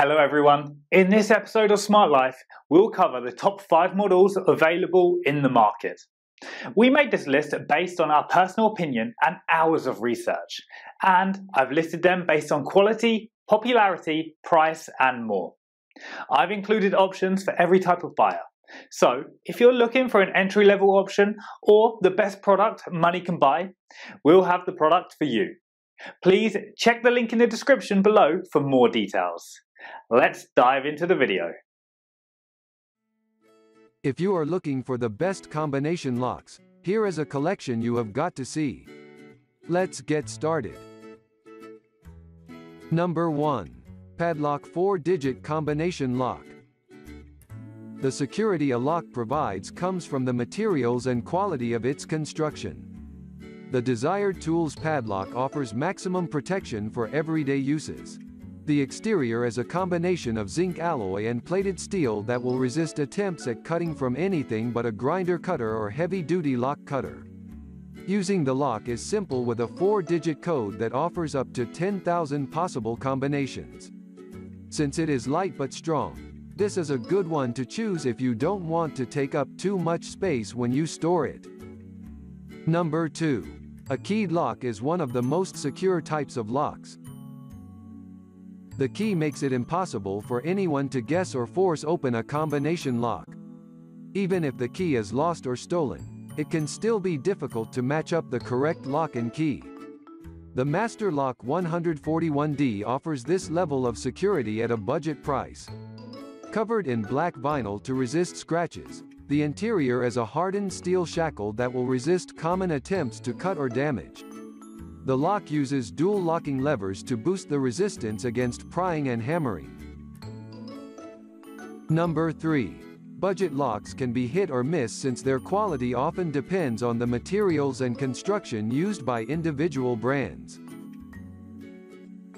Hello everyone. In this episode of Smart Life, we'll cover the top 5 models available in the market. We made this list based on our personal opinion and hours of research, and I've listed them based on quality, popularity, price, and more. I've included options for every type of buyer. So, if you're looking for an entry level option or the best product money can buy, we'll have the product for you. Please check the link in the description below for more details. Let's dive into the video. If you are looking for the best combination locks, here is a collection you have got to see. Let's get started. Number 1. Padlock 4-digit combination lock. The security a lock provides comes from the materials and quality of its construction. The Desired Tools padlock offers maximum protection for everyday uses. The exterior is a combination of zinc alloy and plated steel that will resist attempts at cutting from anything but a grinder cutter or heavy-duty lock cutter. Using the lock is simple with a 4-digit code that offers up to 10,000 possible combinations. Since it is light but strong, this is a good one to choose if you don't want to take up too much space when you store it. Number 2. A keyed lock is one of the most secure types of locks, the key makes it impossible for anyone to guess or force open a combination lock. Even if the key is lost or stolen, it can still be difficult to match up the correct lock and key. The Master Lock 141D offers this level of security at a budget price. Covered in black vinyl to resist scratches, the interior is a hardened steel shackle that will resist common attempts to cut or damage. The lock uses dual locking levers to boost the resistance against prying and hammering. Number 3. Budget locks can be hit or miss since their quality often depends on the materials and construction used by individual brands.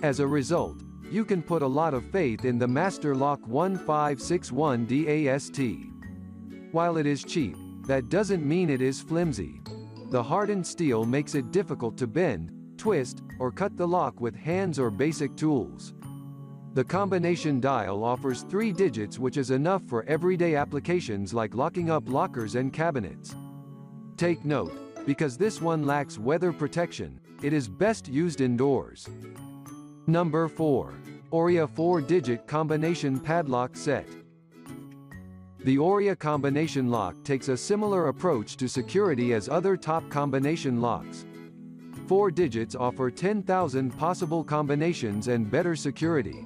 As a result, you can put a lot of faith in the Master Lock 1561 DAST. While it is cheap, that doesn't mean it is flimsy. The hardened steel makes it difficult to bend, twist, or cut the lock with hands or basic tools. The combination dial offers three digits which is enough for everyday applications like locking up lockers and cabinets. Take note, because this one lacks weather protection, it is best used indoors. Number 4. Oria 4-digit combination padlock set. The Oria combination lock takes a similar approach to security as other top combination locks. Four digits offer 10,000 possible combinations and better security.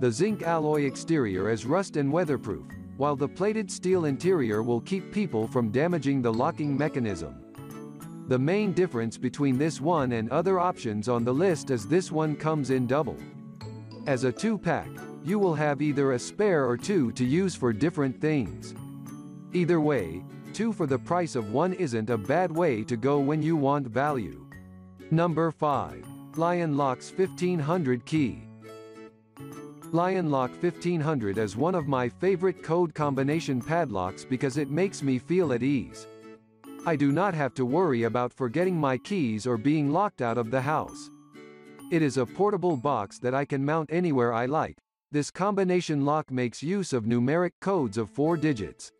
The zinc alloy exterior is rust and weatherproof, while the plated steel interior will keep people from damaging the locking mechanism. The main difference between this one and other options on the list is this one comes in double. As a two-pack, you will have either a spare or two to use for different things. Either way, two for the price of one isn't a bad way to go when you want value. Number 5. Lion Locks 1500 Key Lion Lock 1500 is one of my favorite code combination padlocks because it makes me feel at ease. I do not have to worry about forgetting my keys or being locked out of the house. It is a portable box that I can mount anywhere I like. This combination lock makes use of numeric codes of four digits.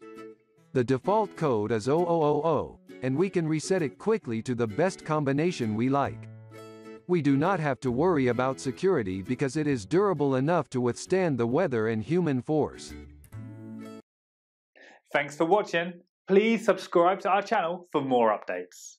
The default code is 0000, and we can reset it quickly to the best combination we like. We do not have to worry about security because it is durable enough to withstand the weather and human force. Thanks for watching. Please subscribe to our channel for more updates.